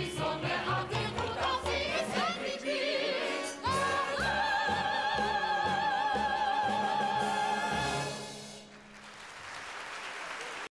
Horizonte.